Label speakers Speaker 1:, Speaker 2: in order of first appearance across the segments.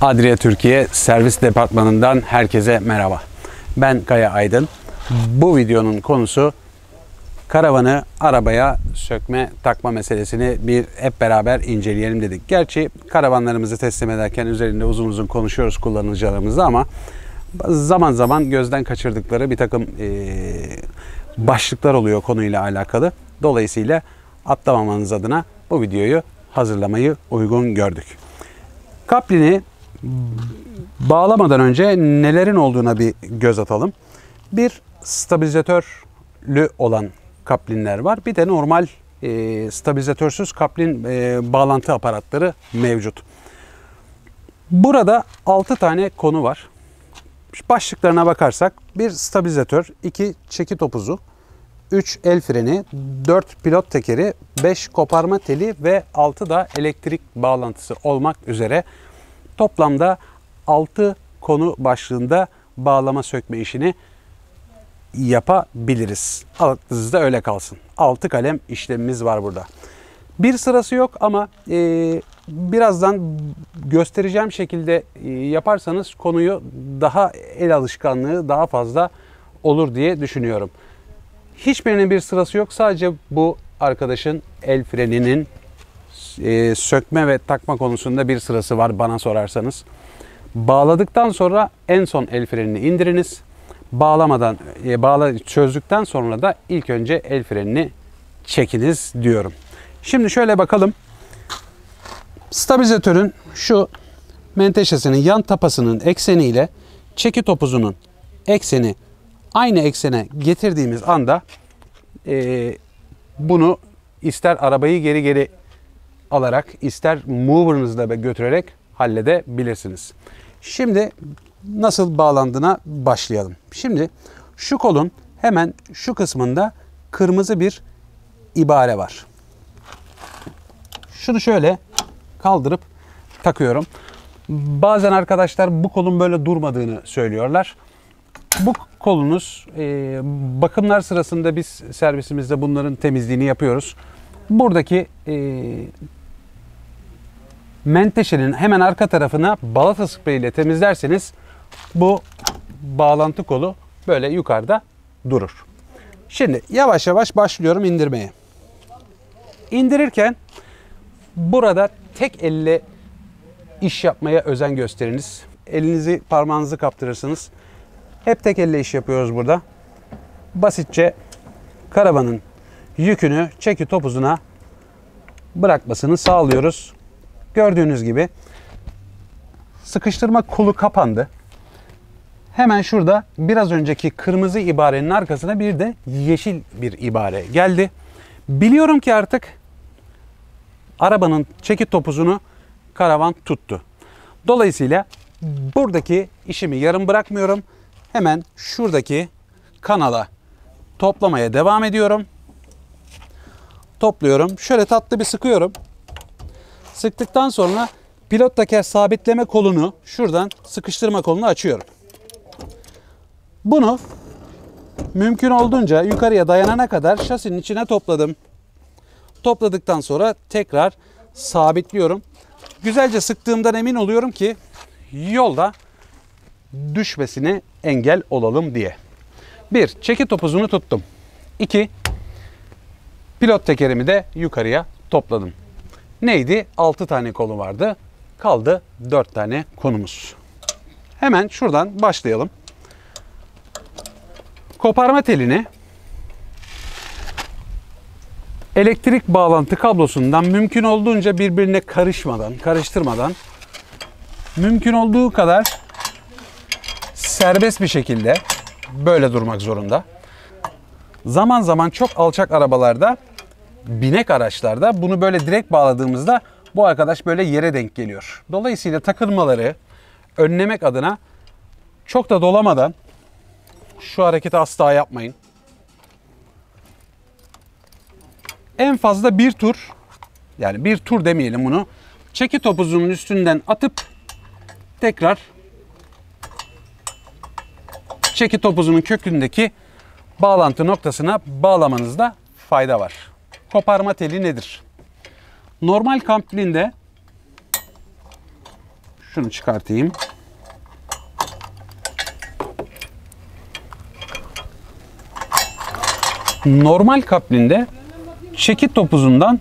Speaker 1: Adria Türkiye Servis Departmanı'ndan herkese merhaba. Ben Kaya Aydın. Bu videonun konusu karavanı arabaya sökme takma meselesini bir hep beraber inceleyelim dedik. Gerçi karavanlarımızı teslim ederken üzerinde uzun uzun konuşuyoruz kullanıcılarımızla ama zaman zaman gözden kaçırdıkları bir takım başlıklar oluyor konuyla alakalı. Dolayısıyla atlamamanız adına bu videoyu hazırlamayı uygun gördük. Kaplin'i bağlamadan önce nelerin olduğuna bir göz atalım. Bir stabilizatörlü olan kaplinler var. Bir de normal e, stabilizatörsüz kaplin e, bağlantı aparatları mevcut. Burada 6 tane konu var. Başlıklarına bakarsak bir stabilizatör, 2 çeki topuzu, 3 el freni, 4 pilot tekeri, 5 koparma teli ve 6 da elektrik bağlantısı olmak üzere toplamda 6 konu başlığında bağlama sökme işini yapabiliriz. Aklınızda öyle kalsın. 6 kalem işlemimiz var burada. Bir sırası yok ama e, birazdan göstereceğim şekilde e, yaparsanız konuyu daha el alışkanlığı daha fazla olur diye düşünüyorum. Hiçbirinin bir sırası yok. Sadece bu arkadaşın el freninin e, sökme ve takma konusunda bir sırası var bana sorarsanız. Bağladıktan sonra en son el frenini indiriniz. Bağlamadan e, bağla çözdükten sonra da ilk önce el frenini çekiniz diyorum. Şimdi şöyle bakalım. Stabilizatörün şu menteşesinin yan tapasının ekseniyle çeki topuzunun ekseni aynı eksene getirdiğimiz anda e, bunu ister arabayı geri geri alarak ister mover'ınızla götürerek halledebilirsiniz. Şimdi nasıl bağlandığına başlayalım. Şimdi şu kolun hemen şu kısmında kırmızı bir ibare var. Şunu şöyle kaldırıp takıyorum. Bazen arkadaşlar bu kolun böyle durmadığını söylüyorlar. Bu kolunuz e, bakımlar sırasında biz servisimizde bunların temizliğini yapıyoruz. Buradaki e, menteşenin hemen arka tarafına balata spreyi ile temizlerseniz bu bağlantı kolu böyle yukarıda durur. Şimdi yavaş yavaş başlıyorum indirmeye. İndirirken burada tek elle iş yapmaya özen gösteriniz. Elinizi parmağınızı kaptırırsınız. Hep tek elle iş yapıyoruz burada. Basitçe karavanın yükünü çeki topuzuna bırakmasını sağlıyoruz. Gördüğünüz gibi sıkıştırma kolu kapandı. Hemen şurada biraz önceki kırmızı ibarenin arkasına bir de yeşil bir ibare geldi. Biliyorum ki artık arabanın çeki topuzunu karavan tuttu. Dolayısıyla buradaki işimi yarım bırakmıyorum. Hemen şuradaki kanala toplamaya devam ediyorum. Topluyorum. Şöyle tatlı bir sıkıyorum. Sıktıktan sonra pilot teker sabitleme kolunu şuradan sıkıştırma kolunu açıyorum. Bunu mümkün olduğunca yukarıya dayanana kadar şasinin içine topladım. Topladıktan sonra tekrar sabitliyorum. Güzelce sıktığımdan emin oluyorum ki yolda düşmesine engel olalım diye. Bir, çeki topuzunu tuttum. İki, pilot tekerimi de yukarıya topladım. Neydi? 6 tane kolu vardı. Kaldı 4 tane konumuz. Hemen şuradan başlayalım. Koparma telini elektrik bağlantı kablosundan mümkün olduğunca birbirine karışmadan, karıştırmadan mümkün olduğu kadar serbest bir şekilde böyle durmak zorunda. Zaman zaman çok alçak arabalarda binek araçlarda bunu böyle direkt bağladığımızda bu arkadaş böyle yere denk geliyor. Dolayısıyla takılmaları önlemek adına çok da dolamadan şu hareketi asla yapmayın. En fazla bir tur yani bir tur demeyelim bunu. Çeki topuzunun üstünden atıp tekrar çeki topuzunun kökündeki bağlantı noktasına bağlamanızda fayda var. Koparma teli nedir? Normal kamplinde Şunu çıkartayım. Normal kaplinde çekit topuzundan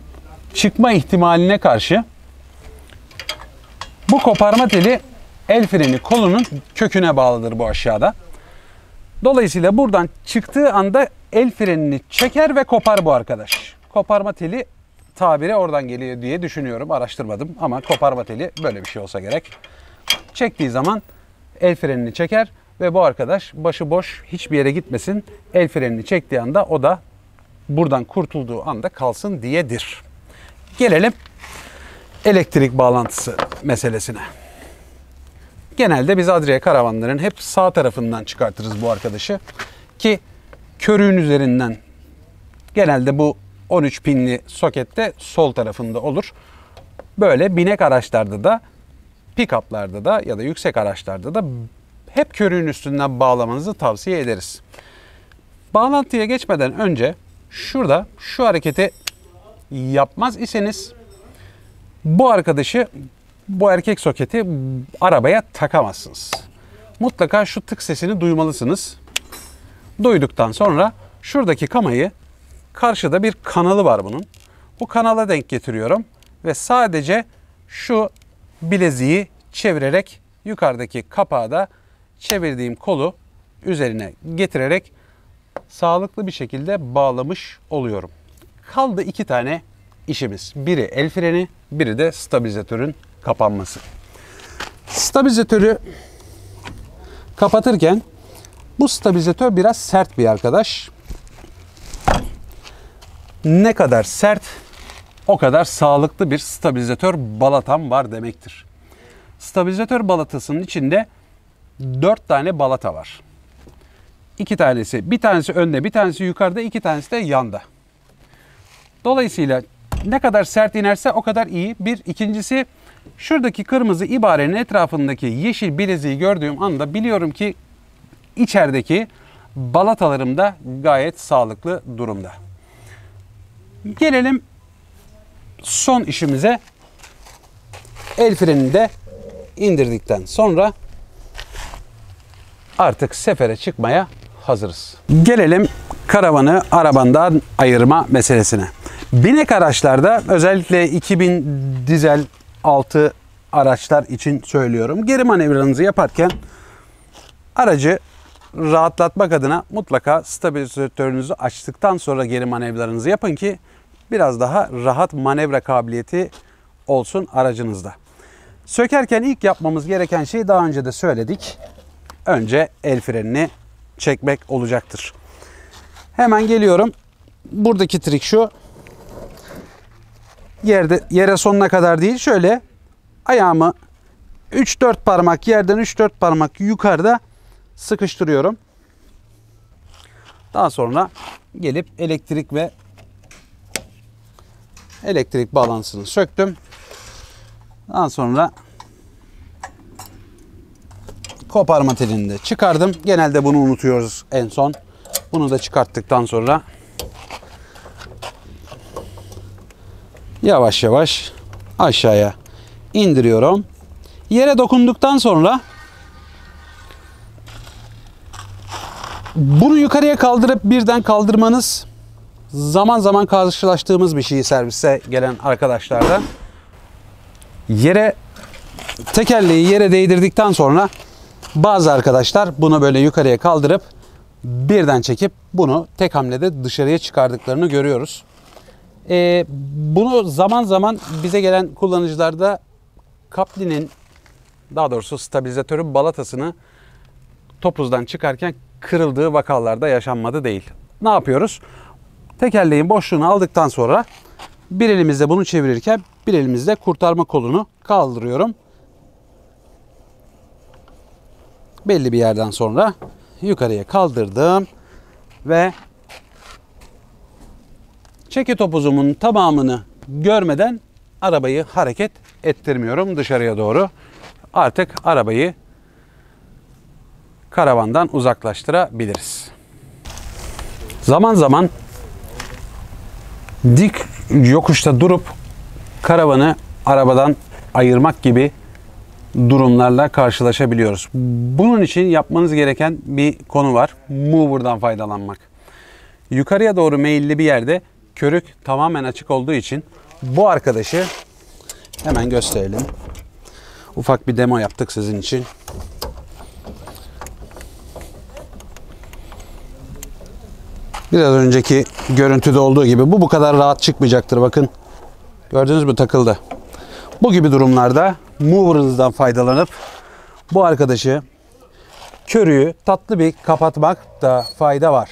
Speaker 1: çıkma ihtimaline karşı bu koparma teli el freni kolunun köküne bağlıdır bu aşağıda. Dolayısıyla buradan çıktığı anda el frenini çeker ve kopar bu arkadaş. Koparma teli tabiri oradan geliyor diye düşünüyorum. Araştırmadım ama koparma teli böyle bir şey olsa gerek. Çektiği zaman el frenini çeker ve bu arkadaş başı boş hiçbir yere gitmesin. El frenini çektiği anda o da buradan kurtulduğu anda kalsın diyedir. Gelelim elektrik bağlantısı meselesine. Genelde biz Adria karavanların hep sağ tarafından çıkartırız bu arkadaşı. Ki körüğün üzerinden genelde bu 13 pinli sokette sol tarafında olur. Böyle binek araçlarda da pick-up'larda da ya da yüksek araçlarda da hep körüğün üstünden bağlamanızı tavsiye ederiz. Bağlantıya geçmeden önce şurada şu hareketi yapmaz iseniz bu arkadaşı bu erkek soketi arabaya takamazsınız. Mutlaka şu tık sesini duymalısınız. Duyduktan sonra şuradaki kamayı karşıda bir kanalı var bunun. Bu kanala denk getiriyorum ve sadece şu bileziği çevirerek yukarıdaki kapağı da çevirdiğim kolu üzerine getirerek sağlıklı bir şekilde bağlamış oluyorum. Kaldı iki tane işimiz. Biri el freni, biri de stabilizatörün kapanması. Stabilizatörü kapatırken bu stabilizatör biraz sert bir arkadaş. Ne kadar sert o kadar sağlıklı bir stabilizatör balatam var demektir. Stabilizatör balatasının içinde 4 tane balata var. İki tanesi, bir tanesi önde, bir tanesi yukarıda, iki tanesi de yanda. Dolayısıyla ne kadar sert inerse o kadar iyi. Bir, ikincisi şuradaki kırmızı ibarenin etrafındaki yeşil bileziği gördüğüm anda biliyorum ki içerideki balatalarım da gayet sağlıklı durumda. Gelelim son işimize. El frenini de indirdikten sonra artık sefere çıkmaya hazırız. Gelelim karavanı arabandan ayırma meselesine. Binek araçlarda özellikle 2000 dizel altı araçlar için söylüyorum. Geri manevranızı yaparken aracı rahatlatmak adına mutlaka stabilizatörünüzü açtıktan sonra geri manevralarınızı yapın ki biraz daha rahat manevra kabiliyeti olsun aracınızda. Sökerken ilk yapmamız gereken şey daha önce de söyledik. Önce el frenini çekmek olacaktır. Hemen geliyorum. Buradaki trik şu. Yerde yere sonuna kadar değil şöyle ayağımı 3-4 parmak yerden 3-4 parmak yukarıda sıkıştırıyorum. Daha sonra gelip elektrik ve elektrik bağlantısını söktüm. Daha sonra koparma telini de çıkardım. Genelde bunu unutuyoruz en son. Bunu da çıkarttıktan sonra yavaş yavaş aşağıya indiriyorum. Yere dokunduktan sonra bunu yukarıya kaldırıp birden kaldırmanız zaman zaman karşılaştığımız bir şey servise gelen arkadaşlardan. Yere tekerleği yere değdirdikten sonra bazı arkadaşlar bunu böyle yukarıya kaldırıp birden çekip bunu tek hamlede dışarıya çıkardıklarını görüyoruz. Ee, bunu zaman zaman bize gelen kullanıcılarda kaplinin daha doğrusu stabilizatörün balatasını topuzdan çıkarken kırıldığı vakalarda yaşanmadı değil. Ne yapıyoruz? Tekerleğin boşluğunu aldıktan sonra bir elimizde bunu çevirirken bir elimizde kurtarma kolunu kaldırıyorum. Belli bir yerden sonra yukarıya kaldırdım ve çeki topuzumun tamamını görmeden arabayı hareket ettirmiyorum dışarıya doğru. Artık arabayı karavandan uzaklaştırabiliriz. Zaman zaman dik yokuşta durup karavanı arabadan ayırmak gibi durumlarla karşılaşabiliyoruz. Bunun için yapmanız gereken bir konu var. Mover'dan faydalanmak. Yukarıya doğru meyilli bir yerde körük tamamen açık olduğu için bu arkadaşı hemen gösterelim. Ufak bir demo yaptık sizin için. Biraz önceki görüntüde olduğu gibi bu bu kadar rahat çıkmayacaktır bakın. Gördünüz mü takıldı. Bu gibi durumlarda mover'ınızdan faydalanıp bu arkadaşı körüğü tatlı bir kapatmakta fayda var.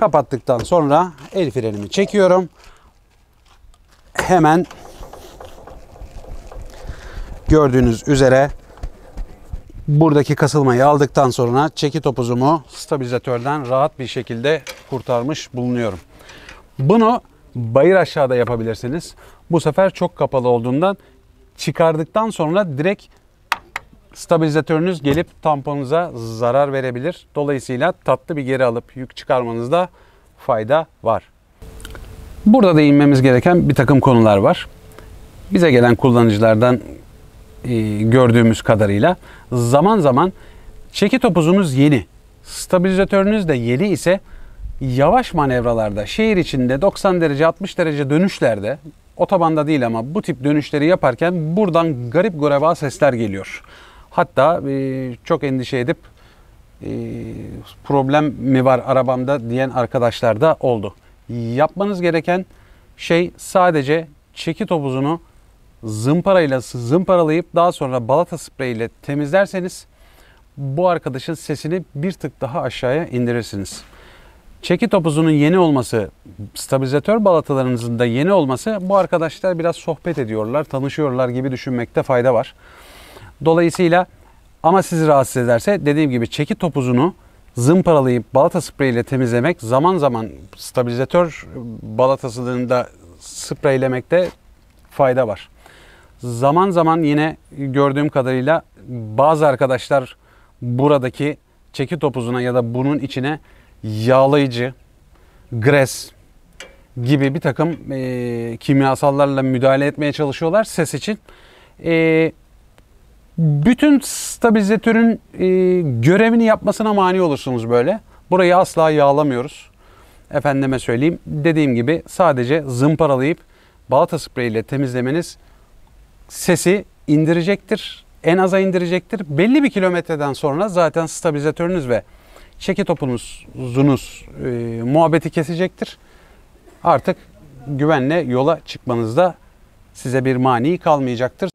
Speaker 1: Kapattıktan sonra el frenimi çekiyorum. Hemen gördüğünüz üzere buradaki kasılmayı aldıktan sonra çeki topuzumu stabilizatörden rahat bir şekilde kurtarmış bulunuyorum. Bunu bayır aşağıda yapabilirsiniz. Bu sefer çok kapalı olduğundan çıkardıktan sonra direkt stabilizatörünüz gelip tamponunuza zarar verebilir. Dolayısıyla tatlı bir geri alıp yük çıkarmanızda fayda var. Burada değinmemiz gereken bir takım konular var. Bize gelen kullanıcılardan e, gördüğümüz kadarıyla zaman zaman çeki topuzunuz yeni, stabilizatörünüz de yeni ise yavaş manevralarda, şehir içinde 90 derece 60 derece dönüşlerde otobanda değil ama bu tip dönüşleri yaparken buradan garip gureba sesler geliyor. Hatta e, çok endişe edip e, problem mi var arabamda diyen arkadaşlar da oldu. Yapmanız gereken şey sadece çeki topuzunu zımparayla zımparalayıp daha sonra balata spreyiyle temizlerseniz bu arkadaşın sesini bir tık daha aşağıya indirirsiniz. Çeki topuzunun yeni olması, stabilizatör balatalarınızın da yeni olması bu arkadaşlar biraz sohbet ediyorlar, tanışıyorlar gibi düşünmekte fayda var. Dolayısıyla ama sizi rahatsız ederse dediğim gibi çeki topuzunu zımparalayıp balata spreyiyle temizlemek zaman zaman stabilizatör balatasını da spreylemekte fayda var. Zaman zaman yine gördüğüm kadarıyla bazı arkadaşlar buradaki çeki topuzuna ya da bunun içine yağlayıcı, gres gibi bir takım e, kimyasallarla müdahale etmeye çalışıyorlar ses için. E, bütün stabilizatörün e, görevini yapmasına mani olursunuz böyle. Burayı asla yağlamıyoruz. Efendime söyleyeyim. Dediğim gibi sadece zımparalayıp balata spreyiyle temizlemeniz sesi indirecektir. En aza indirecektir. Belli bir kilometreden sonra zaten stabilizatörünüz ve çeki topunuzunuz e, muhabbeti kesecektir. Artık güvenle yola çıkmanızda size bir mani kalmayacaktır.